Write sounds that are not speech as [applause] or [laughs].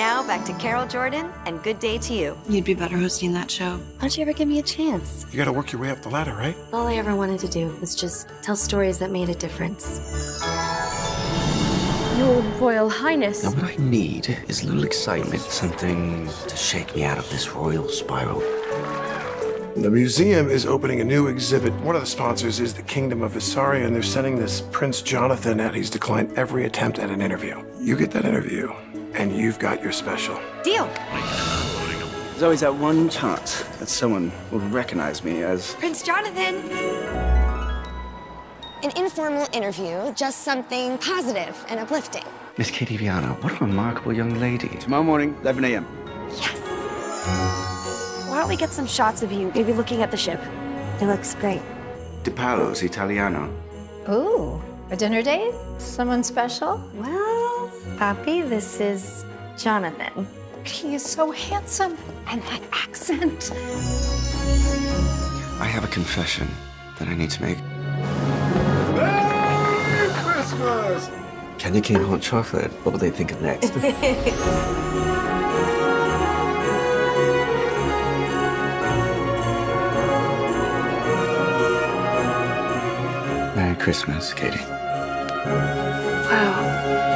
Now back to Carol Jordan and Good Day to You. You'd be better hosting that show. Why don't you ever give me a chance? You gotta work your way up the ladder, right? All I ever wanted to do was just tell stories that made a difference. Your Royal Highness. Now, what I need is a little excitement, something to shake me out of this royal spiral. The museum is opening a new exhibit. One of the sponsors is the Kingdom of Visaria, and they're sending this Prince Jonathan out. He's declined every attempt at an interview. You get that interview, and you've got your special. Deal. There's always that one chance that someone will recognize me as Prince Jonathan. An informal interview, just something positive and uplifting. Miss Katie Viana, what a remarkable young lady. tomorrow morning, 11 a.m. Yes. Why don't we get some shots of you, maybe looking at the ship? It looks great. Di Paolo's Italiano. Ooh, a dinner date? Someone special? Well, Poppy, this is Jonathan. He is so handsome. And that accent. I have a confession that I need to make. Merry Christmas! Candy cane hot chocolate. What will they think of next? [laughs] Merry Christmas, Katie. Wow.